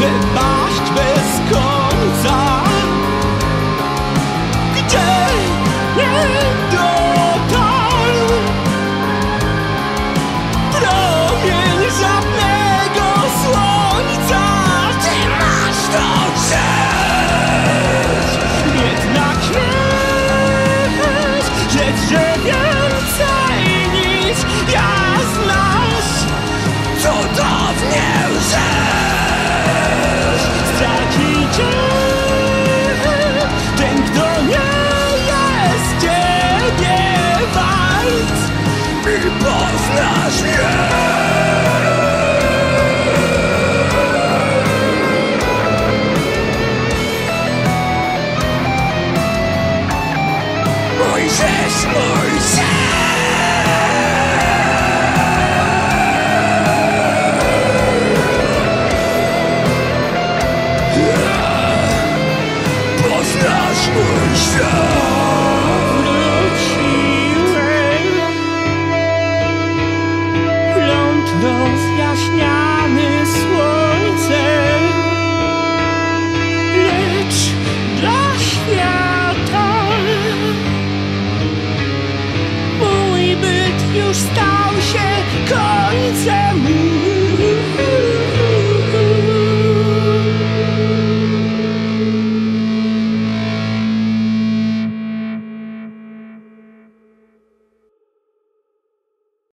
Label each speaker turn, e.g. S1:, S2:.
S1: Wpadłem Mojżesz, Poznasz mój już stał się końcem.